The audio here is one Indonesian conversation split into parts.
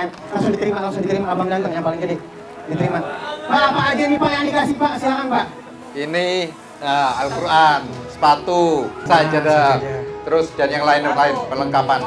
kan. Langsung diterima, langsung diterima abang ganteng yang paling gede. Diterima. Pak, apa aja nih Pak yang dikasih Pak? Silakan Pak. Ini nah, Al-Quran, sepatu, sajadah, sajadah. terus dan yang lain-lain perlengkapan.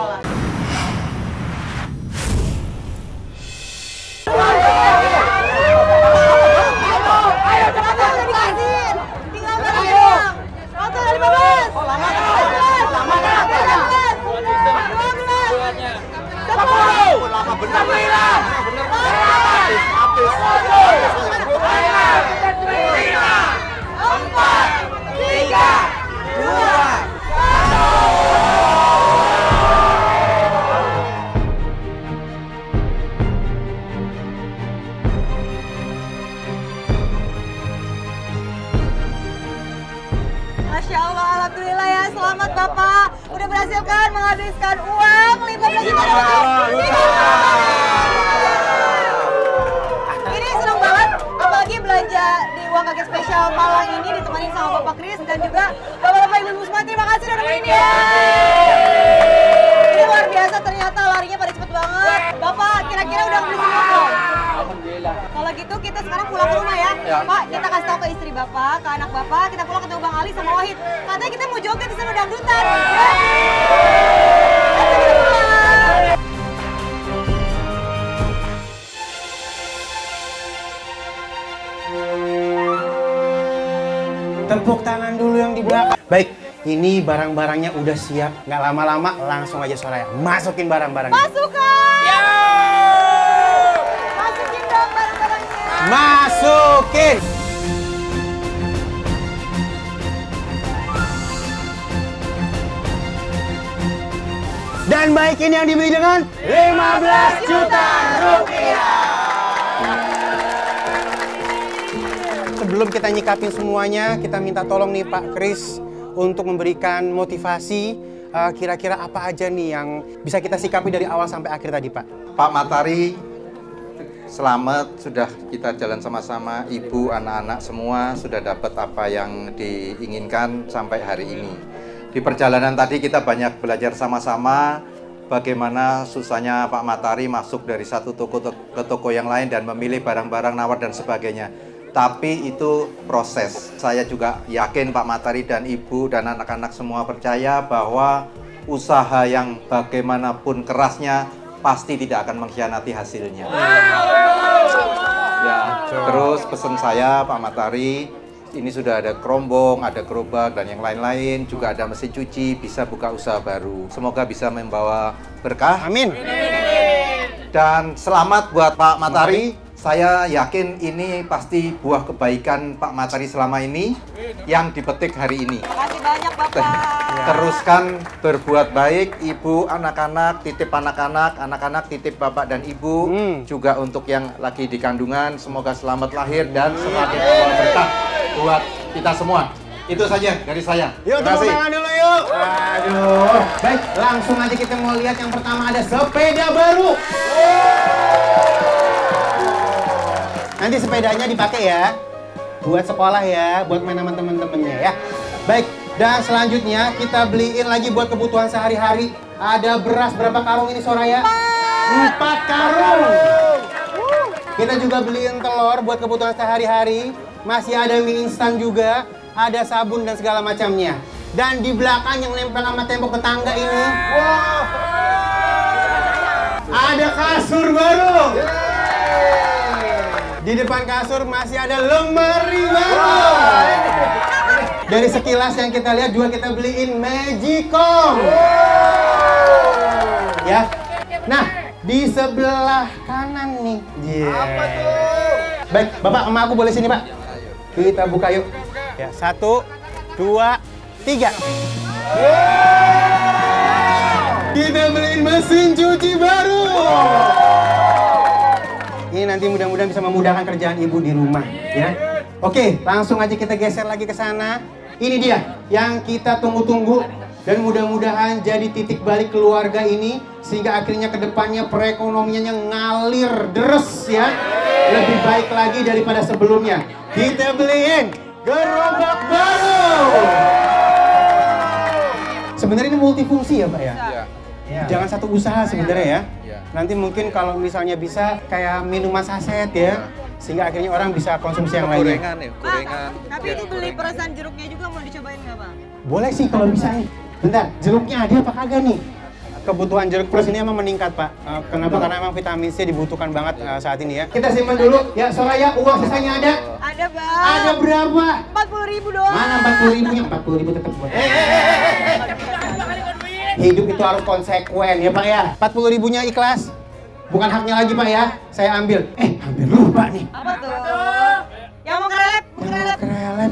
Masya Allah, Alhamdulillah ya. Selamat Bapak. Udah berhasil kan menghabiskan uang 15 juta. Ini senang banget, apalagi belanja di uang kaget spesial Malang ini ditemani sama Bapak Kris dan juga Bapak-Bapak Ibu Musma. Terima kasih udah nemenin ya. Ini luar biasa ternyata larinya pada cepet banget. Bapak, kira-kira udah beli semua belum? Alhamdulillah. Kalau gitu kita sekarang pulang ke rumah ya. Ya. Pak, kita kasih tahu ke istri Bapak, ke anak Bapak, kita pulang ketemu Bang Ali sama Wahid. Katanya kita mau joget di sana dangdutan. Ya. Pulang. Tepuk tangan dulu yang di belakang. Baik, ini barang-barangnya udah siap. Nggak lama-lama langsung aja Soraya. Masukin barang-barangnya. Masukkan. Masukin dong barang-barangnya. Masukin. Dan baik ini yang dibeli dengan 15 juta rupiah. Sebelum kita nyikapin semuanya, kita minta tolong nih Pak Kris untuk memberikan motivasi eh, kira-kira apa aja nih yang bisa kita sikapi dari awal sampai akhir tadi Pak. Pak Matari, selamat sudah kita jalan sama-sama. Ibu, anak-anak semua sudah dapat apa yang diinginkan sampai hari ini. Di perjalanan tadi kita banyak belajar sama-sama bagaimana susahnya Pak Matari masuk dari satu toko to- ke toko yang lain dan memilih barang-barang nawar dan sebagainya. Tapi itu proses. Saya juga yakin Pak Matari dan Ibu dan anak-anak semua percaya bahwa usaha yang bagaimanapun kerasnya pasti tidak akan mengkhianati hasilnya. Ya, terus pesan saya Pak Matari, ini sudah ada kerombong, ada gerobak dan yang lain-lain, juga ada mesin cuci, bisa buka usaha baru. Semoga bisa membawa berkah Amin. dan selamat buat Pak Matari. Saya yakin ini pasti buah kebaikan Pak Matari selama ini yang dipetik hari ini. Terima kasih banyak Bapak. Teruskan berbuat baik, ibu, anak-anak, titip anak-anak, anak-anak titip bapak dan ibu. Hmm. Juga untuk yang lagi di kandungan, semoga selamat lahir dan semakin membawa berkah buat kita semua. Itu saja dari saya. Yuk tepuk tangan dulu yuk. Aduh. Baik, langsung aja kita mau lihat yang pertama ada sepeda baru. Nanti sepedanya dipakai ya. Buat sekolah ya, buat main sama temen-temennya ya. Baik, dan selanjutnya kita beliin lagi buat kebutuhan sehari-hari. Ada beras berapa karung ini Soraya? Empat karung. Kita juga beliin telur buat kebutuhan sehari-hari. Masih ada mie instan juga, ada sabun dan segala macamnya. Dan di belakang yang nempel sama tembok tetangga ini, wow, ada kasur baru. Di depan kasur masih ada lemari baru. Dari sekilas yang kita lihat juga kita beliin Magicom. Ya. Nah, di sebelah kanan nih. Apa tuh? Baik, Bapak sama aku boleh sini, Pak. Kita buka yuk. Ya, satu, dua, tiga. Kita beliin mesin cuci baru. Ini nanti mudah-mudahan bisa memudahkan kerjaan ibu di rumah, ya. Oke, langsung aja kita geser lagi ke sana. Ini dia yang kita tunggu-tunggu dan mudah-mudahan jadi titik balik keluarga ini sehingga akhirnya ke depannya perekonomiannya ngalir deres ya. Lebih baik lagi daripada sebelumnya. Kita beliin gerobak baru. Sebenarnya ini multifungsi ya, Pak ya? Iya. Iya. Jangan satu usaha sebenarnya ya. Iya. Nanti mungkin kalau misalnya bisa kayak minuman saset ya, sehingga akhirnya orang bisa konsumsi yang lainnya. gorengan ya, gorengan. tapi Iya, itu beli gorengan. perasan jeruknya juga mau dicobain nggak bang? Boleh sih kalau bisa nih. Bentar, jeruknya ada apa kagak nih? Kebutuhan jeruk plus ini emang meningkat pak. Eh, kenapa? Karena emang vitamin C dibutuhkan banget eh, saat ini ya. Kita simpan dulu. Ya Soraya, uang sisanya ada? Ada bang. Ada berapa? Empat puluh ribu doang. Mana 40 ribunya? 40 ribu tetap buat. Hidup itu harus konsekuen ya Pak ya. 40 ribunya ikhlas. Bukan haknya lagi Pak ya. Saya ambil. Eh, hampir lupa nih. Apa tuh? Yang mau kerelep, mau kerelep. Kerelep.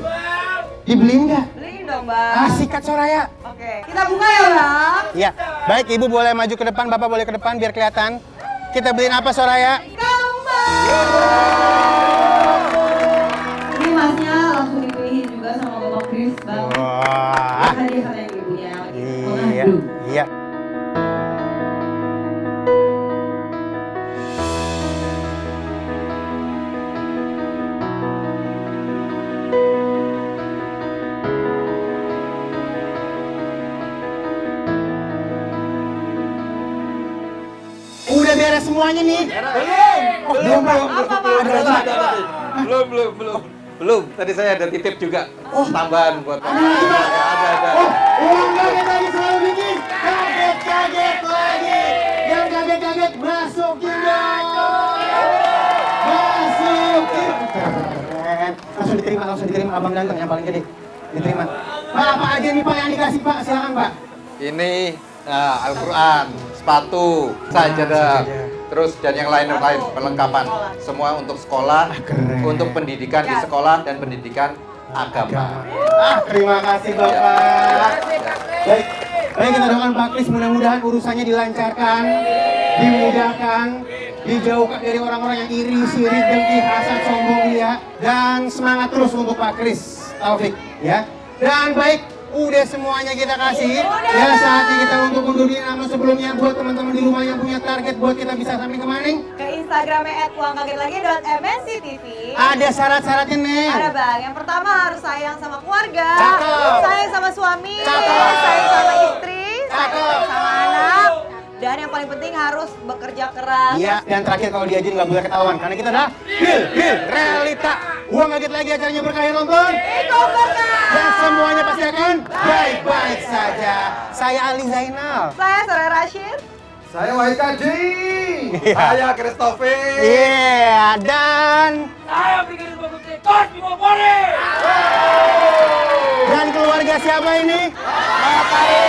Dibeliin nggak? Beliin dong bang. Ah, sikat Soraya. Oke, kita buka ya bang. Ya, baik Ibu boleh maju ke depan, Bapak boleh ke depan biar kelihatan. Kita beliin apa Soraya? Kembang. Semuanya nih. Belum. Belum, belum. Apa, Pak? Ada lagi. Belum, belum, belum. Belum, tadi saya ada titip juga. Oh, tambahan buat. Ada lagi, Pak? Ada, ada. Oh, uang kaget lagi selalu bikin. Kaget, kaget lagi. Yang kaget-kaget masukin dong. Masukin. Langsung diterima, langsung diterima. Abang ganteng yang paling gede. Diterima. Pak, apa aja nih Pak yang dikasih Pak? Silakan Pak. Ini nah, Al-Quran, sepatu, sajadah, sajadah. Terus dan yang lain-lain perlengkapan. Semua untuk sekolah, keren. untuk pendidikan di sekolah dan pendidikan agama. Ah, terima kasih Bapak. Baik, baik kita doakan Pak Kris. Mudah-mudahan urusannya dilancarkan, dimudahkan, dijauhkan dari orang-orang yang iri, sirik, dengki, hasad, sombong dia, dan semangat terus untuk Pak Kris. Taufik ya. Dan baik, udah semuanya kita kasih. Ya saatnya kita untuk undur diri. Namun sebelumnya buat teman-teman di rumah yang punya target buat kita bisa sampai ke mana? Ke Instagramnya @uangkagetlagi.mnctv. Ada syarat-syaratnya nih. Ada bang, yang pertama harus sayang sama keluarga, Cakep. sayang sama suami, Cakep. sayang sama istri, sayang Cakep. sama anak, dan yang paling penting harus bekerja keras. Iya, dan terakhir kalau diajin nggak boleh ketahuan karena kita dah Bil, realita. Uang ngaget lagi acaranya berkaya nonton. Iko berkah. Dan semuanya pasti akan baik-baik saja. Saya Ali Zainal. Saya Sore Rashid. Saya YKJ. Saya Christopher. Iya, dan Saya Brigadir Bagus Kos Bimo Polri. dan keluarga siapa ini? Nonton